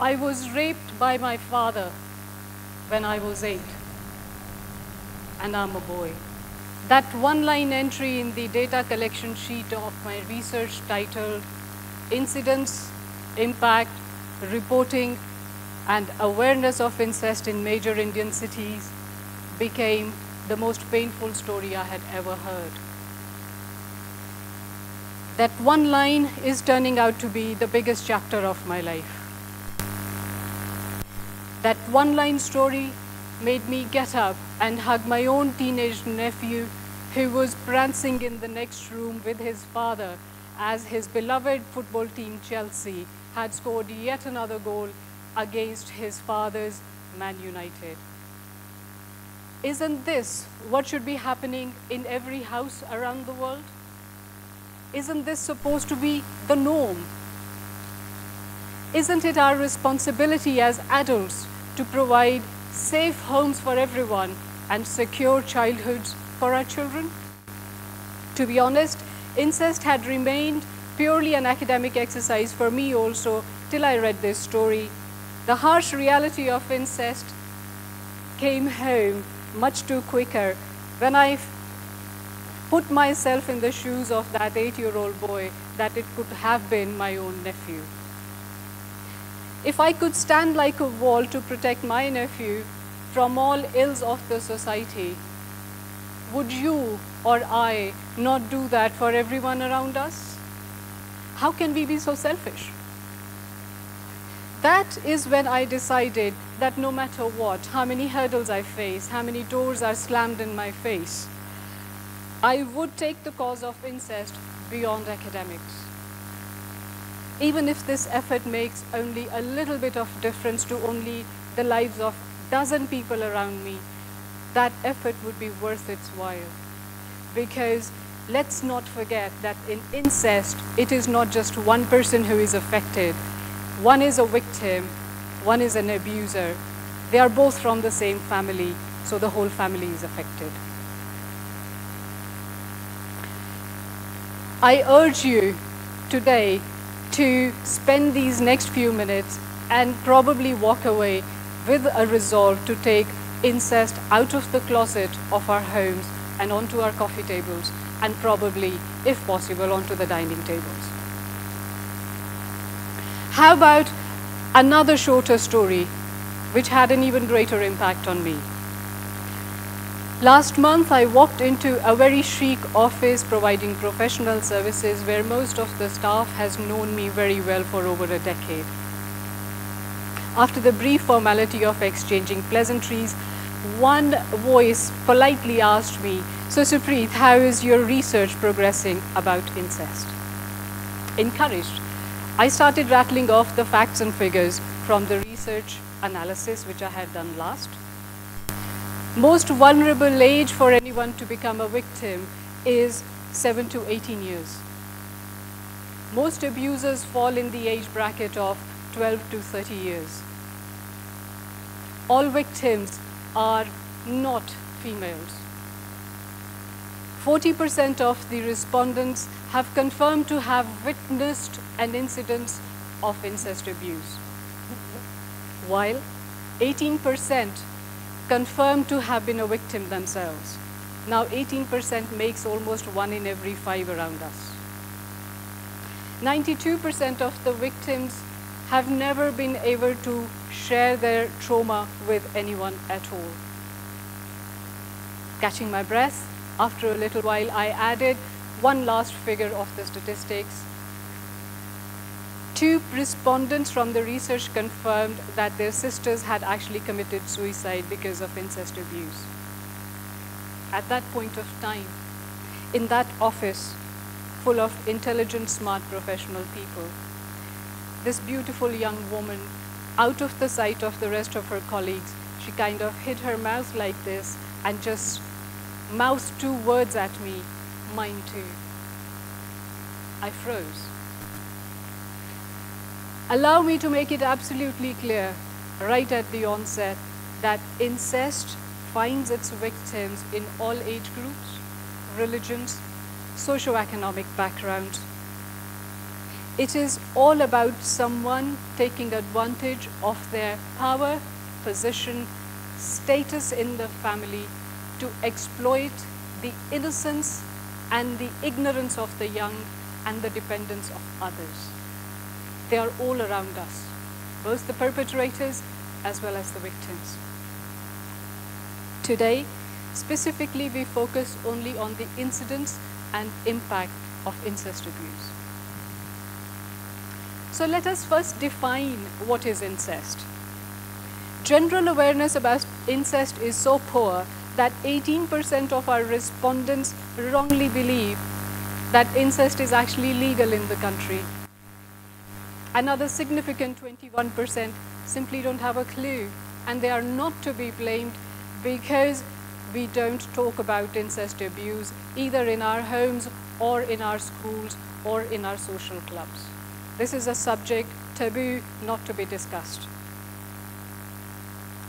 I was raped by my father when I was eight, and I'm a boy. That one line entry in the data collection sheet of my research titled Incidents, Impact, Reporting, and Awareness of Incest in Major Indian Cities became the most painful story I had ever heard. That one line is turning out to be the biggest chapter of my life. That one line story made me get up and hug my own teenage nephew who was prancing in the next room with his father as his beloved football team Chelsea had scored yet another goal against his father's Man United. Isn't this what should be happening in every house around the world? Isn't this supposed to be the norm? Isn't it our responsibility as adults to provide safe homes for everyone and secure childhoods for our children? To be honest, incest had remained purely an academic exercise for me also till I read this story. The harsh reality of incest came home much too quicker when I put myself in the shoes of that eight-year-old boy that it could have been my own nephew. If I could stand like a wall to protect my nephew from all ills of the society, would you or I not do that for everyone around us? How can we be so selfish? That is when I decided that no matter what, how many hurdles I face, how many doors are slammed in my face, I would take the cause of incest beyond academics even if this effort makes only a little bit of difference to only the lives of dozen people around me, that effort would be worth its while. Because let's not forget that in incest, it is not just one person who is affected. One is a victim, one is an abuser. They are both from the same family, so the whole family is affected. I urge you today to spend these next few minutes and probably walk away with a resolve to take incest out of the closet of our homes and onto our coffee tables and probably, if possible, onto the dining tables. How about another shorter story which had an even greater impact on me? Last month, I walked into a very chic office providing professional services where most of the staff has known me very well for over a decade. After the brief formality of exchanging pleasantries, one voice politely asked me, So Supreet, how is your research progressing about incest? Encouraged, I started rattling off the facts and figures from the research analysis which I had done last most vulnerable age for anyone to become a victim is 7 to 18 years. Most abusers fall in the age bracket of 12 to 30 years. All victims are not females. 40% of the respondents have confirmed to have witnessed an incident of incest abuse, while 18% confirmed to have been a victim themselves. Now 18% makes almost one in every five around us. 92% of the victims have never been able to share their trauma with anyone at all. Catching my breath, after a little while I added one last figure of the statistics two respondents from the research confirmed that their sisters had actually committed suicide because of incest abuse. At that point of time, in that office full of intelligent, smart professional people, this beautiful young woman, out of the sight of the rest of her colleagues, she kind of hid her mouth like this and just mouthed two words at me, mine too. I froze. Allow me to make it absolutely clear right at the onset that incest finds its victims in all age groups, religions, socioeconomic backgrounds. It is all about someone taking advantage of their power, position, status in the family to exploit the innocence and the ignorance of the young and the dependence of others. They are all around us, both the perpetrators as well as the victims. Today, specifically, we focus only on the incidence and impact of incest abuse. So let us first define what is incest. General awareness about incest is so poor that 18% of our respondents wrongly believe that incest is actually legal in the country. Another significant 21% simply don't have a clue, and they are not to be blamed because we don't talk about incest abuse either in our homes or in our schools or in our social clubs. This is a subject taboo not to be discussed.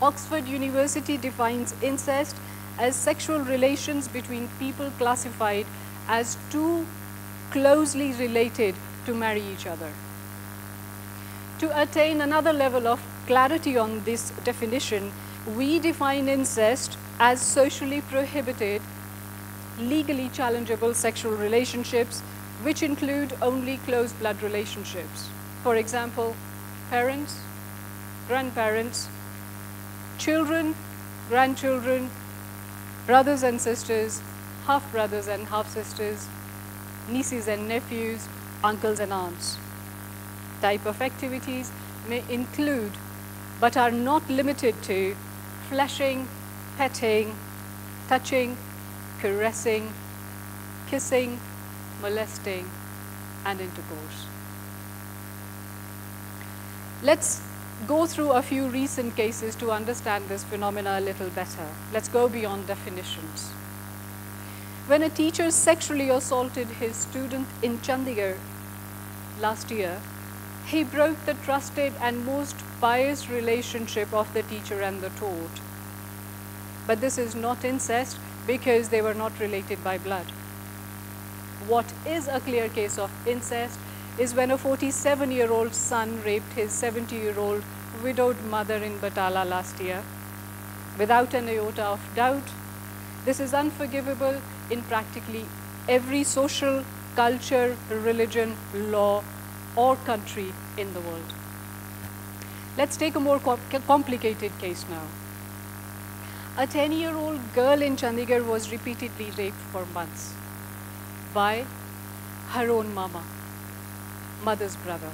Oxford University defines incest as sexual relations between people classified as too closely related to marry each other. To attain another level of clarity on this definition, we define incest as socially prohibited, legally challengeable sexual relationships, which include only close blood relationships. For example, parents, grandparents, children, grandchildren, brothers and sisters, half brothers and half sisters, nieces and nephews, uncles and aunts type of activities may include, but are not limited to, fleshing, petting, touching, caressing, kissing, molesting, and intercourse. Let's go through a few recent cases to understand this phenomena a little better. Let's go beyond definitions. When a teacher sexually assaulted his student in Chandigarh last year, he broke the trusted and most pious relationship of the teacher and the taught. But this is not incest because they were not related by blood. What is a clear case of incest is when a 47 year old son raped his 70 year old widowed mother in Batala last year. Without an iota of doubt, this is unforgivable in practically every social, culture, religion, law, or country in the world. Let's take a more complicated case now. A 10 year old girl in Chandigarh was repeatedly raped for months by her own mama, mother's brother.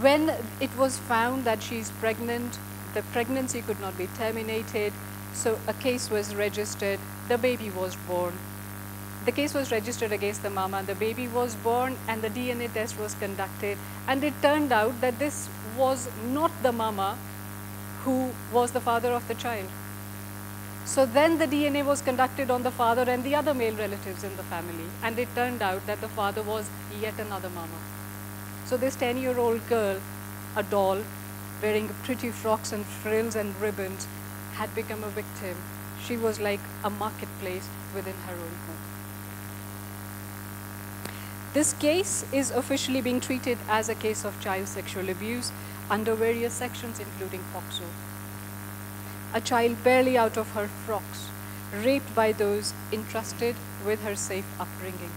When it was found that she's pregnant, the pregnancy could not be terminated, so a case was registered, the baby was born, the case was registered against the mama. The baby was born and the DNA test was conducted. And it turned out that this was not the mama who was the father of the child. So then the DNA was conducted on the father and the other male relatives in the family. And it turned out that the father was yet another mama. So this 10 year old girl, a doll, wearing pretty frocks and frills and ribbons, had become a victim. She was like a marketplace within her own home. This case is officially being treated as a case of child sexual abuse under various sections including POCSO. A child barely out of her frocks, raped by those entrusted with her safe upbringing.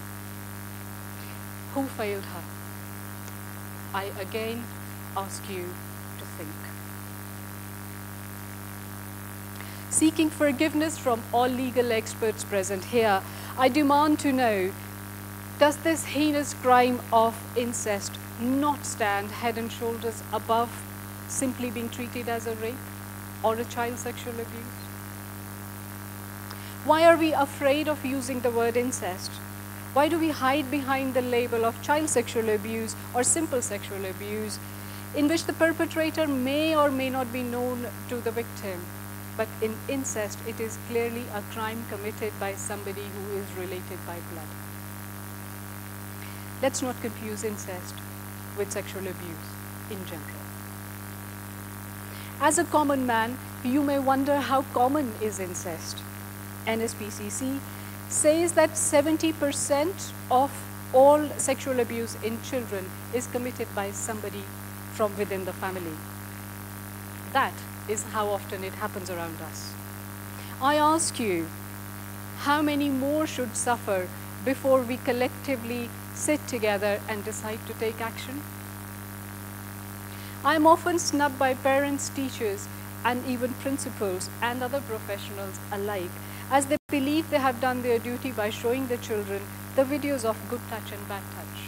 Who failed her? I again ask you to think. Seeking forgiveness from all legal experts present here, I demand to know does this heinous crime of incest not stand head and shoulders above simply being treated as a rape or a child sexual abuse? Why are we afraid of using the word incest? Why do we hide behind the label of child sexual abuse or simple sexual abuse in which the perpetrator may or may not be known to the victim? But in incest, it is clearly a crime committed by somebody who is related by blood. Let's not confuse incest with sexual abuse in general. As a common man, you may wonder how common is incest. NSPCC says that 70% of all sexual abuse in children is committed by somebody from within the family. That is how often it happens around us. I ask you, how many more should suffer before we collectively sit together and decide to take action? I am often snubbed by parents, teachers, and even principals and other professionals alike as they believe they have done their duty by showing the children the videos of good touch and bad touch.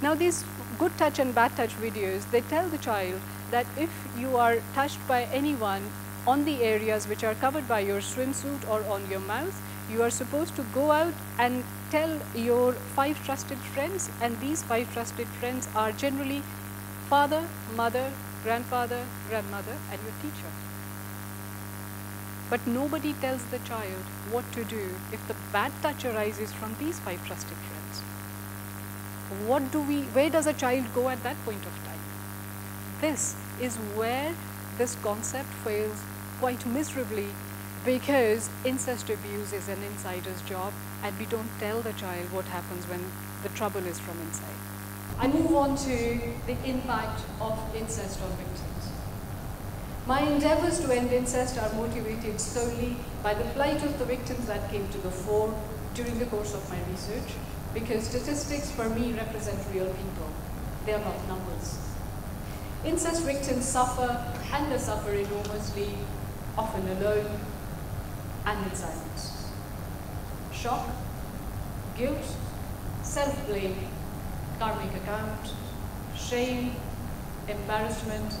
Now these good touch and bad touch videos, they tell the child that if you are touched by anyone on the areas which are covered by your swimsuit or on your mouth, you are supposed to go out and tell your five trusted friends and these five trusted friends are generally father, mother, grandfather, grandmother and your teacher. But nobody tells the child what to do if the bad touch arises from these five trusted friends. What do we, where does a child go at that point of time? This is where this concept fails quite miserably because incest abuse is an insider's job and we don't tell the child what happens when the trouble is from inside. I move on to the impact of incest on victims. My endeavors to end incest are motivated solely by the plight of the victims that came to the fore during the course of my research because statistics for me represent real people. They are not numbers. Incest victims suffer and they suffer enormously, often alone, and in silence. Shock, guilt, self-blame, karmic account, shame, embarrassment,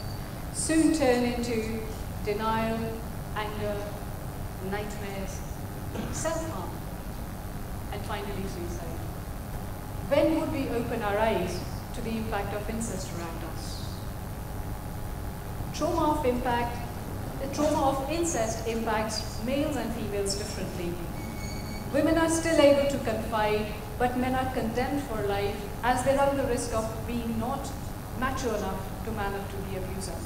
soon turn into denial, anger, nightmares, self-harm, and finally suicide. When would we open our eyes to the impact of incest around us? Trauma of impact the trauma of incest impacts males and females differently. Women are still able to confide, but men are condemned for life as they run the risk of being not mature enough to man up to the abuser.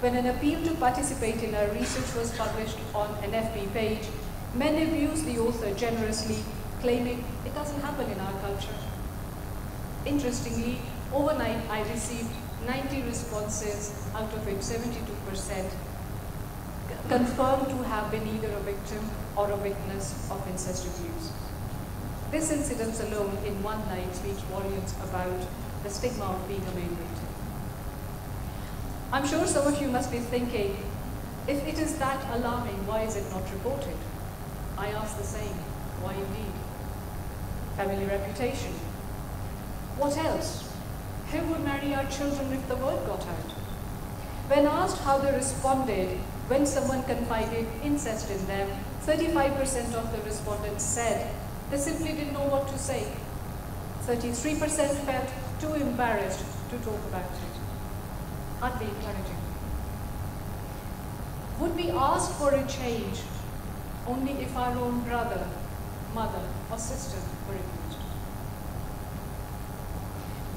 When an appeal to participate in our research was published on an FB page, men abused the author generously, claiming it doesn't happen in our culture. Interestingly, overnight I received 90 responses, out of which 72% confirmed to have been either a victim or a witness of incest abuse. This incident alone in one night speaks volumes about the stigma of being a male victim. I'm sure some of you must be thinking, if it is that alarming, why is it not reported? I ask the same, why indeed? Family reputation. What else? Who would marry our children if the word got out? When asked how they responded when someone confided incest in them, 35% of the respondents said they simply didn't know what to say. 33% felt too embarrassed to talk about it. Hardly encouraging. Would we ask for a change only if our own brother, mother, or sister were abused?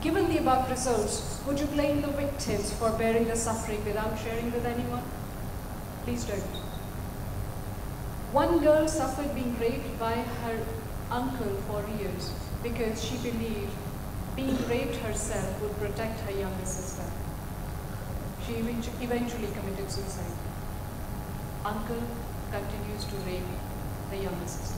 Given the above results, would you blame the victims for bearing the suffering without sharing with anyone? Please don't. One girl suffered being raped by her uncle for years because she believed being raped herself would protect her younger sister. She eventually committed suicide. Uncle continues to rape the younger sister.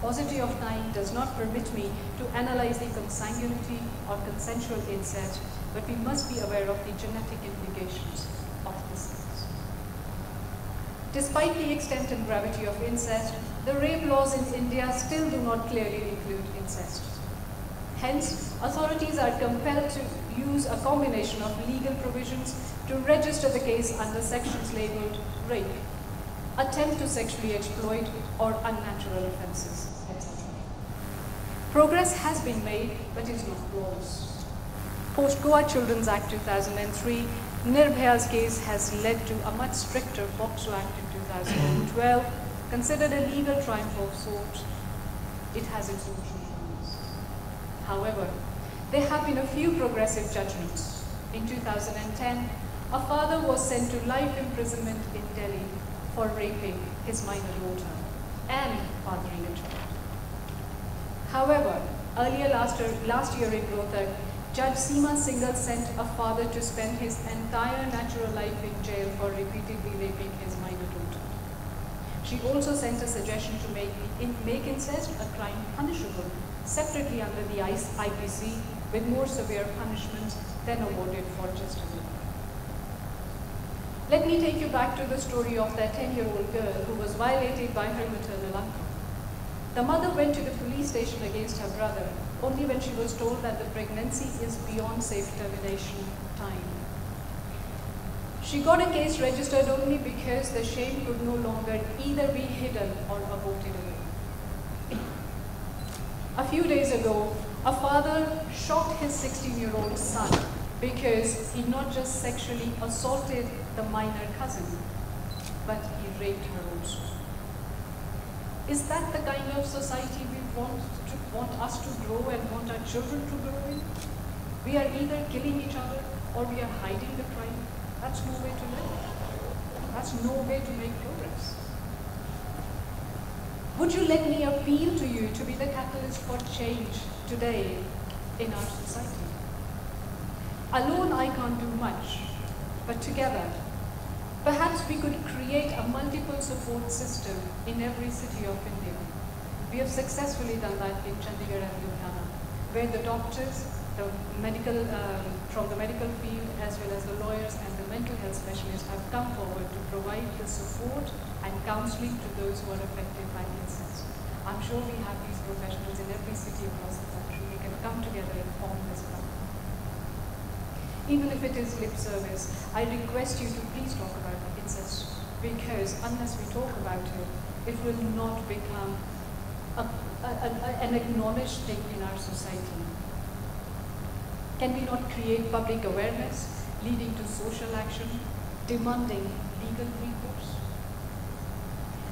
Paucity of time does not permit me to analyze the consanguinity or consensual incest, but we must be aware of the genetic implications of this. Despite the extent and gravity of incest, the rape laws in India still do not clearly include incest. Hence, authorities are compelled to use a combination of legal provisions to register the case under sections labeled rape, attempt to sexually exploit, or unnatural offences, etc. Progress has been made, but is not flawless. Post Goa Children's Act 2003 Nirbhaya's case has led to a much stricter POCSO Act in 2012, considered a legal triumph of sorts. It has its own shortcomings. However, there have been a few progressive judgments. In 2010, a father was sent to life imprisonment in Delhi for raping his minor daughter and fathering a child. However, earlier last year, last year in Rohtak, Judge Seema Singhal sent a father to spend his entire natural life in jail for repeatedly raping his minor daughter. She also sent a suggestion to make, in, make incest a crime punishable separately under the IPC with more severe punishments than awarded for just a Let me take you back to the story of that 10-year-old girl who was violated by her maternal uncle. The mother went to the police station against her brother only when she was told that the pregnancy is beyond safe termination time. She got a case registered only because the shame could no longer either be hidden or aborted away. A few days ago, a father shot his 16-year-old son because he not just sexually assaulted the minor cousin, but he raped her also. Is that the kind of society we want, to, want us to grow and want our children to grow in? We are either killing each other or we are hiding the crime. That's no way to live. That's no way to make progress. Would you let me appeal to you to be the catalyst for change today in our society? Alone I can't do much, but together, perhaps we could create a multiple support system in every city of India. We have successfully done that in Chandigarh and Ludhiana, where the doctors, the medical, um, from the medical field, as well as the lawyers and the mental health specialists have come forward to provide the support and counseling to those who are affected by incest. I'm sure we have these professionals in every city across the country. We can come together and form this plan. Even if it is lip service, I request you to please talk about incest because unless we talk about it, it will not become a, a, a, an acknowledged thing in our society. Can we not create public awareness leading to social action, demanding legal recourse?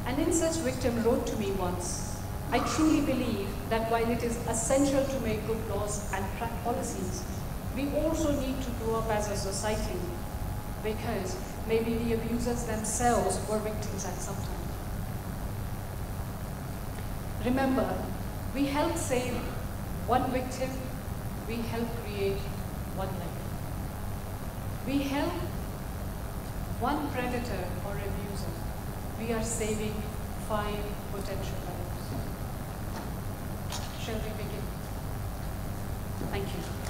An incest victim wrote to me once, I truly believe that while it is essential to make good laws and policies, we also need to grow up as a society because maybe the abusers themselves were victims at some time. Remember, we help save one victim we help create one life. We help one predator or abuser. We are saving five potential lives. Shall we begin? Thank you.